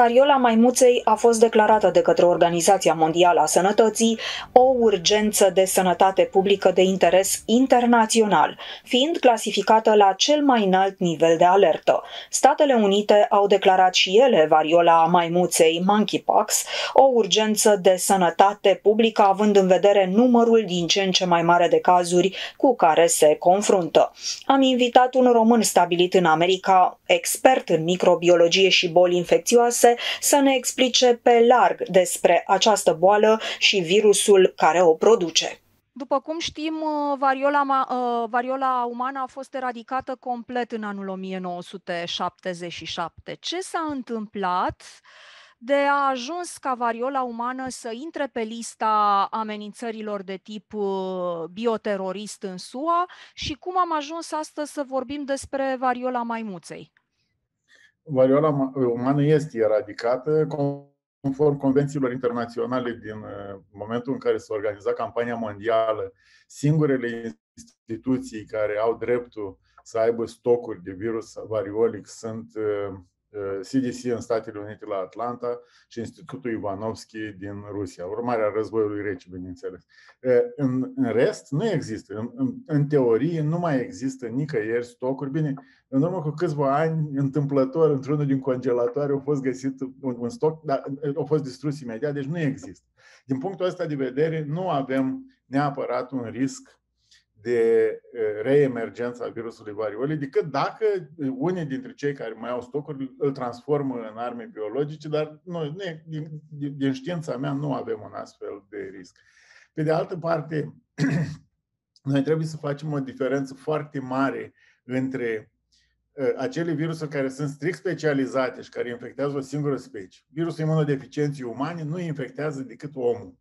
Variola maimuței a fost declarată de către Organizația Mondială a Sănătății o urgență de sănătate publică de interes internațional, fiind clasificată la cel mai înalt nivel de alertă. Statele Unite au declarat și ele variola maimuței monkeypox o urgență de sănătate publică, având în vedere numărul din ce în ce mai mare de cazuri cu care se confruntă. Am invitat un român stabilit în America, expert în microbiologie și boli infecțioase, Sănătoase să ne explice pe larg despre această boală și virusul care o produce. După cum știm, uh, variola, uh, variola umană a fost eradicată complet în anul 1977. Ce s-a întâmplat de a ajuns ca variola umană să intre pe lista amenințărilor de tip uh, bioterorist în SUA și cum am ajuns astăzi să vorbim despre variola maimuței? Variola umană este eradicată conform convențiilor internaționale din uh, momentul în care s-a organizat campania mondială. Singurele instituții care au dreptul să aibă stocuri de virus variolic sunt uh, CDC în Statele Unite la Atlanta și Institutul Ivanovski din Rusia, urmarea războiului rece, bineînțeles. În, în rest, nu există. În, în, în teorie, nu mai există nicăieri stocuri. Bine, în urmă cu câțiva ani, întâmplător, într-unul din congelatoare, a fost găsit un, un stoc, dar a fost distrus imediat, deci nu există. Din punctul ăsta de vedere, nu avem neapărat un risc de reemergență a virusului variolei, decât dacă unii dintre cei care mai au stocuri îl transformă în arme biologice, dar noi, noi din, din știința mea, nu avem un astfel de risc. Pe de altă parte, noi trebuie să facem o diferență foarte mare între acele virusuri care sunt strict specializate și care infectează o singură specie. Virusul imunodeficienții umane nu infectează decât omul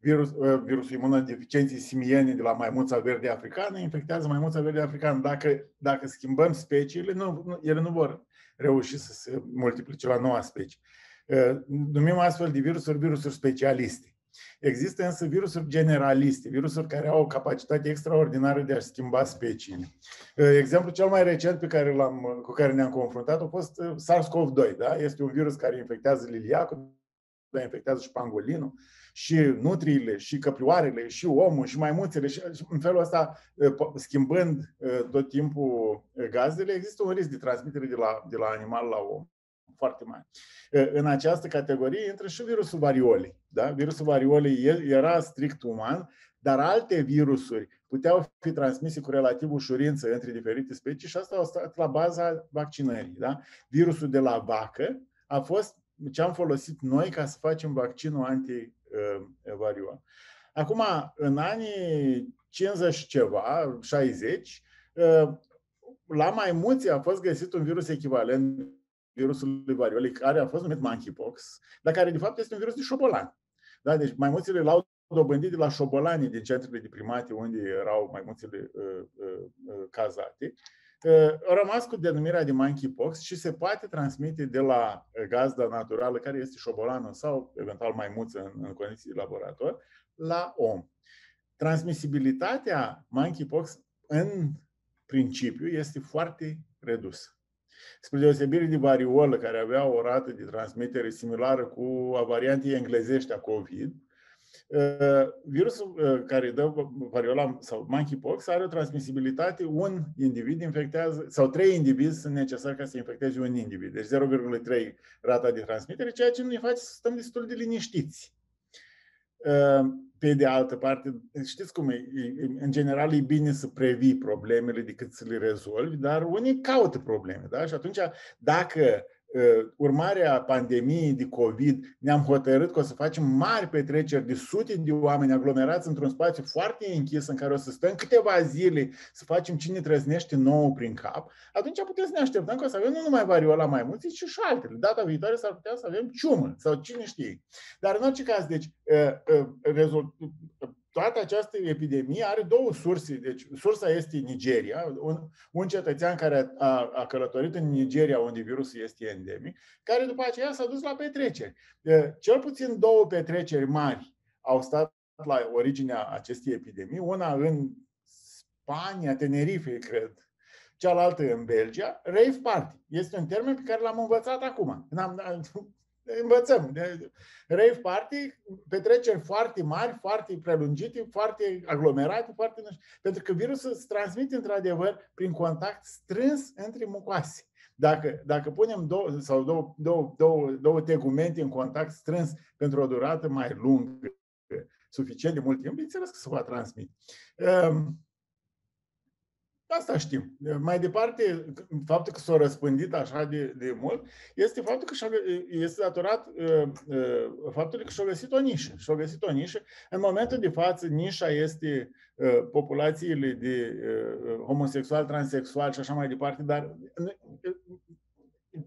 virus, uh, virusul imunodeficienței simiene de la maimuța verde africană infectează maimuța verde africană. Dacă, dacă schimbăm speciile, nu, ele nu vor reuși să se multiplice la noua specie. Uh, numim astfel de virusuri virusuri specialiste. Există însă virusuri generaliste, virusuri care au o capacitate extraordinară de a schimba speciile. Uh, exemplul cel mai recent pe care l-am, cu care ne-am confruntat a fost SARS-CoV-2. Da? Este un virus care infectează liliacul, dar infectează și pangolinul și nutriile, și căprioarele, și omul, și maimuțele, și în felul ăsta, schimbând tot timpul gazdele, există un risc de transmitere de la, de la animal la om foarte mare. În această categorie intră și virusul variolei. Da? Virusul variolei era strict uman, dar alte virusuri puteau fi transmise cu relativ ușurință între diferite specii și asta a stat la baza vaccinării. Da? Virusul de la vacă a fost ce am folosit noi ca să facem vaccinul anti Uh, varioa. Acum, în anii 50 ceva, 60, uh, la maimuții a fost găsit un virus echivalent virusului variolei, care a fost numit monkeypox, dar care de fapt este un virus de șobolan. Da? Deci maimuțele l-au dobândit de la șobolanii din centrele de primate unde erau maimuțele uh, uh, uh, cazate a rămas cu denumirea de monkeypox și se poate transmite de la gazda naturală, care este șobolană sau eventual maimuță în, în condiții de laborator, la om. Transmisibilitatea monkeypox în principiu este foarte redusă. Spre deosebire de variolă, care avea o rată de transmitere similară cu a variantei englezești a COVID, Uh, virusul uh, care dă variola sau monkeypox are o transmisibilitate, un individ infectează, sau trei indivizi sunt necesari ca să infecteze un individ. Deci 0,3 rata de transmitere, ceea ce ne face să stăm destul de liniștiți. Uh, pe de altă parte, știți cum e, în general e bine să previi problemele decât să le rezolvi, dar unii caută probleme. Da? Și atunci, dacă Uh, urmare a pandemiei de COVID, ne-am hotărât că o să facem mari petreceri de sute de oameni aglomerați într-un spațiu foarte închis în care o să stăm câteva zile să facem cine trăznește nou prin cap, atunci putem să ne așteptăm că o să avem nu numai variola mai mulți, ci și altele. Data viitoare s-ar putea să avem ciumă sau cine știe. Dar în orice caz, deci, uh, uh, toată această epidemie are două surse. Deci, sursa este Nigeria, un, un cetățean care a, a călătorit în Nigeria, unde virusul este endemic, care după aceea s-a dus la petreceri. Cel puțin două petreceri mari au stat la originea acestei epidemii, una în Spania, Tenerife, cred, cealaltă în Belgia, rave party. Este un termen pe care l-am învățat acum. Învățăm. Rave party, petreceri foarte mari, foarte prelungite, foarte aglomerate, foarte... Pentru că virusul se transmite într-adevăr prin contact strâns între mucoase. Dacă, dacă punem două, sau două, două, două, două tegumente în contact strâns pentru o durată mai lungă, suficient de mult timp, bineînțeles că se va transmite. Um, Asta știm. Mai departe, faptul că s-a răspândit așa de, de mult este faptul că este datorat uh, uh, faptului că și-a găsit o nișă. Și-a găsit o nișă. În momentul de față, nișa este uh, populațiile de uh, homosexual, transexual și așa mai departe, dar uh,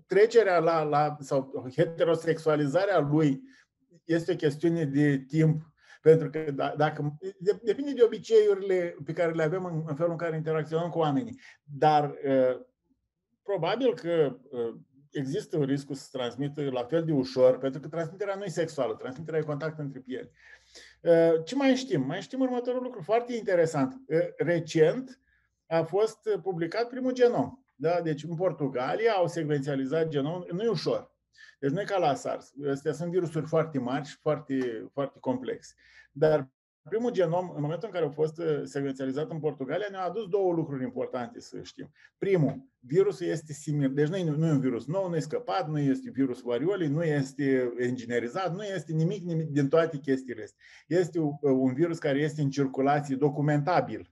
trecerea la, la sau heterosexualizarea lui este o chestiune de timp pentru că da, dacă, depinde de obiceiurile pe care le avem în, în felul în care interacționăm cu oamenii. Dar probabil că există un risc să se transmită la fel de ușor, pentru că transmiterea nu e sexuală, transmiterea e contact între piele. Ce mai știm? Mai știm următorul lucru foarte interesant. Recent a fost publicat primul genom. Da? Deci în Portugalia au secvențializat genomul, nu e ușor. Deci nu e ca la SARS. Astea sunt virusuri foarte mari și foarte, foarte complexe. Dar primul genom, în momentul în care a fost uh, secvențializat în Portugalia, ne-a adus două lucruri importante să știm. Primul, virusul este similar, deci nu e, nu e un virus nou, nu e scăpat, nu este virus variolii, nu este inginerizat, nu este nimic, nimic din toate chestiile astea. Este uh, un virus care este în circulație documentabil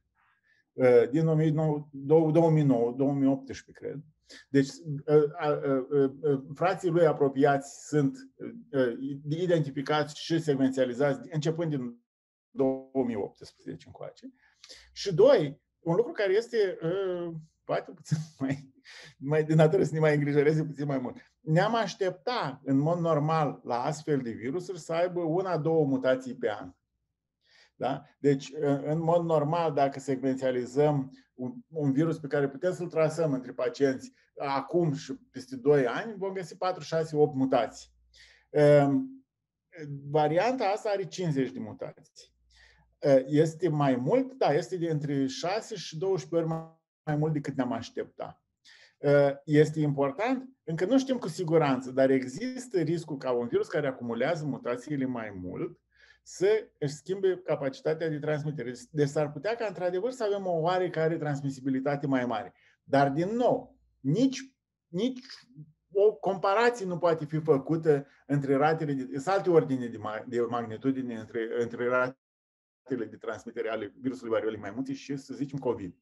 uh, din 2009, 2018, cred. Deci, frații lui apropiați sunt identificați și secvențializați începând din 2018 încoace. Și doi, un lucru care este poate puțin mai, mai de natură să ne mai îngrijoreze puțin mai mult. Ne-am aștepta în mod normal la astfel de virusuri să aibă una, două mutații pe an. Da? Deci, în mod normal, dacă secvențializăm un, un virus pe care putem să-l trasăm între pacienți acum și peste 2 ani, vom găsi 4, 6, 8 mutații. Ehm, varianta asta are 50 de mutații. Este mai mult? Da, este de între 6 și 12 ori mai mult decât ne-am aștepta. Este important? Încă nu știm cu siguranță, dar există riscul ca un virus care acumulează mutațiile mai mult să își schimbe capacitatea de transmitere. Deci s-ar putea ca într-adevăr să avem o oarecare transmisibilitate mai mare. Dar, din nou, nici, nici o comparație nu poate fi făcută între ratele, de, sunt alte ordine de, de magnitudine între, între ratele de transmitere ale virusului variolei mai multe și, să zicem, COVID.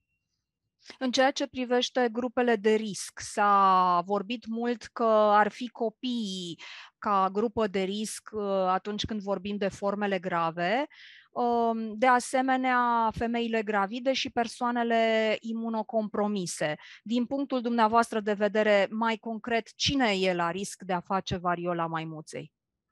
În ceea ce privește grupele de risc, s-a vorbit mult că ar fi copiii ca grupă de risc uh, atunci când vorbim de formele grave, um, de asemenea femeile gravide și persoanele imunocompromise. Din punctul dumneavoastră de vedere, mai concret, cine e la risc de a face variola maimuței?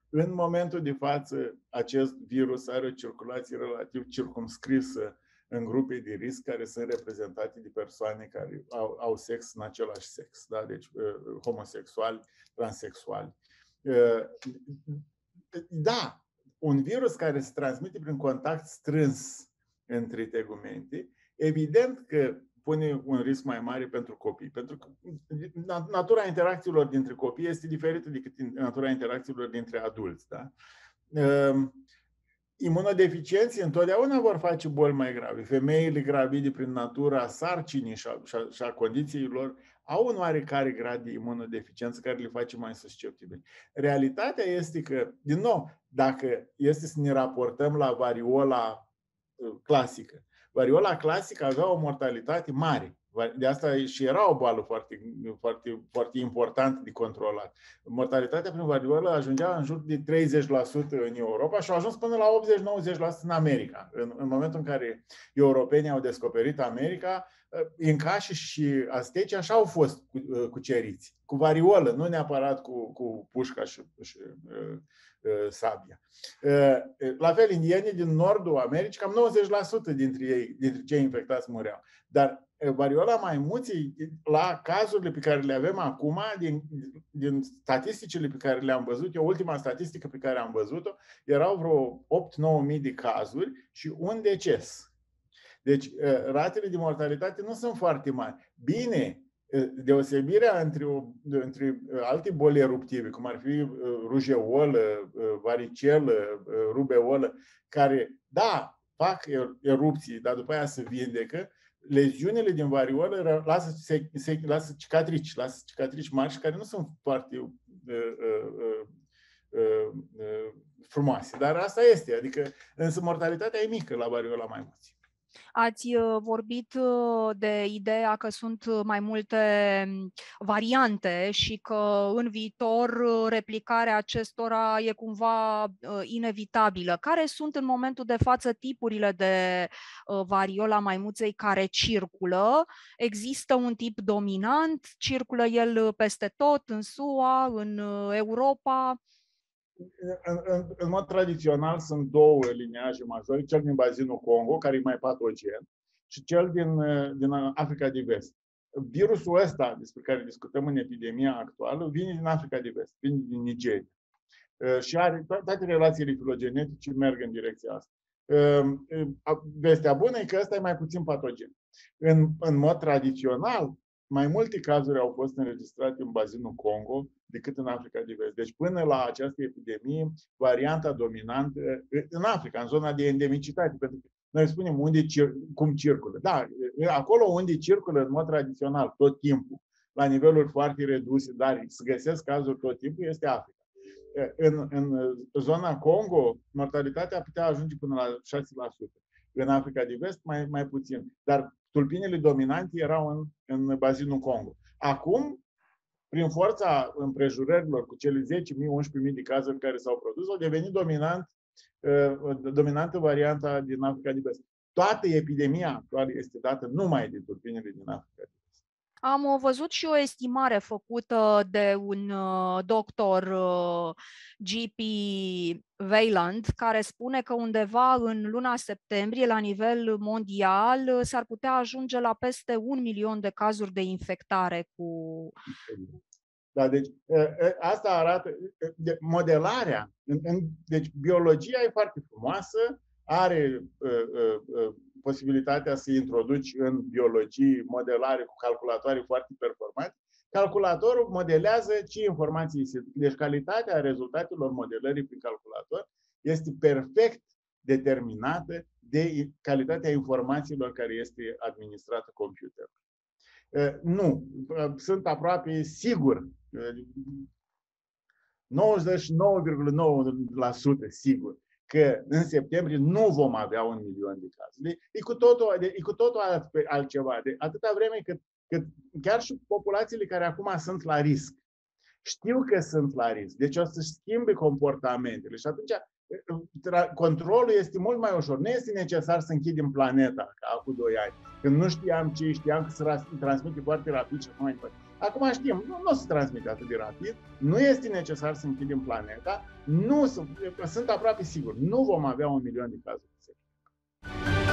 În momentul de față, acest virus are o circulație relativ circumscrisă în grupe de risc care sunt reprezentate de persoane care au, au sex în același sex, da? deci uh, homosexuali, transexuali. Uh, da, un virus care se transmite prin contact strâns între tegumente, evident că pune un risc mai mare pentru copii. Pentru că natura interacțiilor dintre copii este diferită decât natura interacțiilor dintre adulți. Da? Uh, Imunodeficienții întotdeauna vor face boli mai grave. Femeile gravide prin natura sarcinii și a, și a, și a condițiilor au un oarecare grad de imunodeficiență care le face mai susceptibili. Realitatea este că, din nou, dacă este să ne raportăm la variola uh, clasică, variola clasică avea o mortalitate mare. De asta și era o boală foarte, foarte, foarte importantă de controlat. Mortalitatea prin variolă ajungea în jur de 30% în Europa și a ajuns până la 80-90% în America. În, în momentul în care europenii au descoperit America, incași și azteci așa au fost cuceriți, cu variolă, nu neapărat cu, cu pușca și, și uh, uh, sabia. Uh, la fel, indienii din nordul Americii, cam 90% dintre ei, dintre cei infectați mureau. Dar variola maimuții, la cazurile pe care le avem acum, din, din statisticile pe care le-am văzut, eu ultima statistică pe care am văzut-o, erau vreo 8-9 mii de cazuri și un deces. Deci, ratele de mortalitate nu sunt foarte mari. Bine, Deosebirea între, între alte boli eruptive, cum ar fi rujeolă, varicelă, rubeolă, care, da, fac erupții, dar după aia se vindecă, leziunile din variolă lasă, se, se, lasă cicatrici, lasă cicatrici mari și care nu sunt foarte uh, uh, uh, uh, uh, frumoase. Dar asta este, adică însă mortalitatea e mică la variola mai mulți. Ați uh, vorbit uh, de ideea că sunt uh, mai multe mm, variante și că în viitor replicarea acestora e cumva inevitabilă. Care sunt în momentul de față tipurile de variola maimuței care circulă? Există un tip dominant? Circulă el peste tot, în SUA, în Europa? În, în, în mod tradițional sunt două liniaje majore, cel din bazinul Congo, care e mai patogen, și cel din, din Africa de Vest. Virusul ăsta despre care discutăm în epidemia actuală vine din Africa de Vest, vine din Nigeria. Și are toate relațiile filogenetice merg în direcția asta. Vestea bună e că ăsta e mai puțin patogen. În, în mod tradițional, mai multe cazuri au fost înregistrate în bazinul Congo decât în Africa de Vest. Deci până la această epidemie, varianta dominantă în Africa, în zona de endemicitate, pentru că noi spunem unde cir- cum circulă. Da, acolo unde circulă în mod tradițional tot timpul, la niveluri foarte reduse, dar se găsesc cazuri tot timpul, este Africa. În, în zona Congo, mortalitatea putea ajunge până la 6%. În Africa de Vest, mai, mai puțin. Dar tulpinele dominante erau în, în bazinul Congo. Acum, prin forța împrejurărilor cu cele 10.000-11.000 de cazuri care s-au produs, au devenit dominant, uh, dominantă varianta din Africa de Vest. Toată epidemia actuală este dată numai de tulpinele din Africa de Vest. Am uh, văzut și o estimare făcută de un uh, doctor GP Wayland, care spune că undeva în luna septembrie, la nivel mondial, s-ar putea ajunge la peste un milion de cazuri de infectare cu. Da, deci asta arată modelarea. Deci biologia e foarte frumoasă, are posibilitatea să introduci în biologie modelare cu calculatoare foarte performante, Calculatorul modelează ce informații se... Deci calitatea rezultatelor modelării prin calculator este perfect determinată de calitatea informațiilor care este administrată computerul. Nu, sunt aproape sigur, 99,9% sigur că în septembrie nu vom avea un milion de cazuri. E cu totul, e cu totul altceva. De atâta vreme cât că chiar și populațiile care acum sunt la risc, știu că sunt la risc, deci o să schimbe comportamentele și atunci controlul este mult mai ușor. Nu este necesar să închidem planeta ca acum 2 ani. Când nu știam ce, știam că se transmite foarte rapid și așa mai departe. Acum știm, nu, nu se transmite atât de rapid, nu este necesar să închidem planeta, nu sunt, sunt aproape sigur, nu vom avea un milion de cazuri de